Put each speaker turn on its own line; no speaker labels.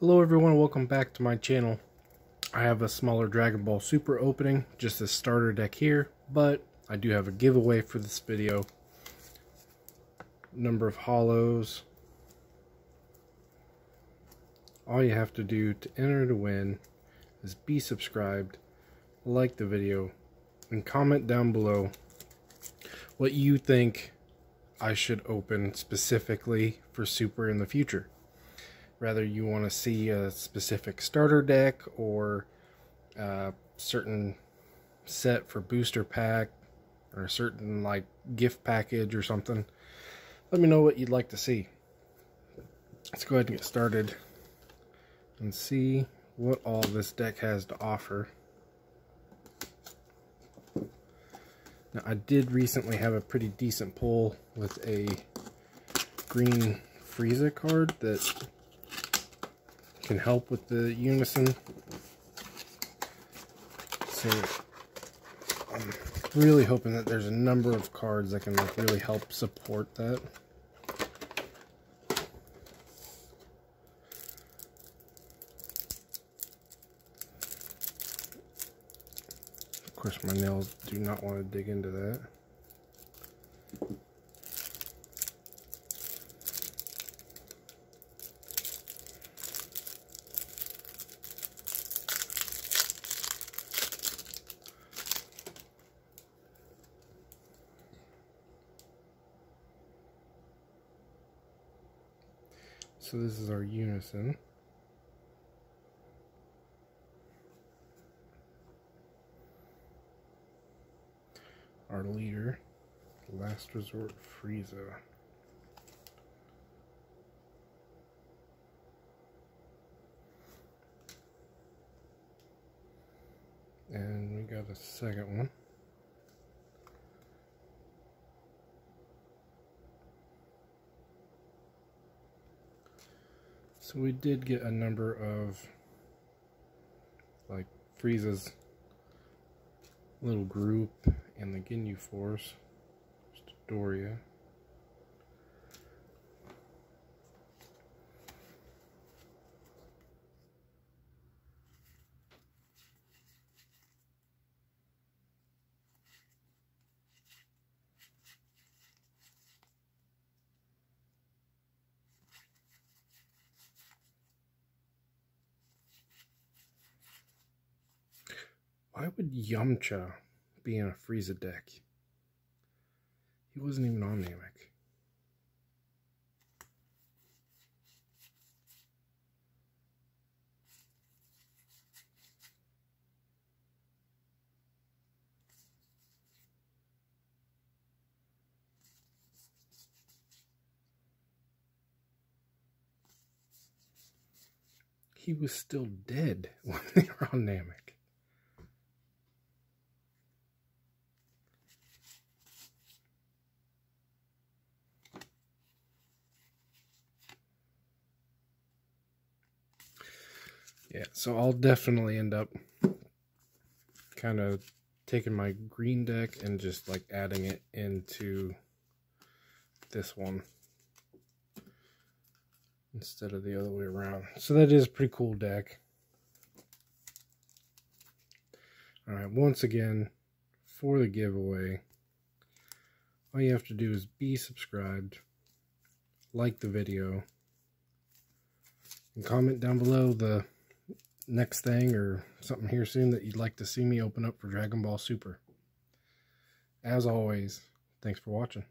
Hello everyone, welcome back to my channel. I have a smaller Dragon Ball Super opening, just a starter deck here, but I do have a giveaway for this video. Number of hollows. All you have to do to enter to win is be subscribed, like the video, and comment down below what you think I should open specifically for Super in the future whether you want to see a specific starter deck or a certain set for booster pack or a certain like gift package or something. Let me know what you'd like to see. Let's go ahead and get started and see what all this deck has to offer. Now I did recently have a pretty decent pull with a green Frieza card that can help with the unison. So I'm really hoping that there's a number of cards that can like really help support that. Of course my nails do not want to dig into that. So this is our unison. Our leader, Last Resort Frieza. And we got a second one. So we did get a number of like Frieza's little group and the Ginyu Force, Dodoria. Why would Yamcha be in a Frieza deck? He wasn't even on Namek. He was still dead when they were on Namek. Yeah, so I'll definitely end up kind of taking my green deck and just like adding it into this one instead of the other way around. So that is a pretty cool deck. Alright, once again, for the giveaway, all you have to do is be subscribed, like the video, and comment down below the next thing or something here soon that you'd like to see me open up for Dragon Ball Super. As always, thanks for watching.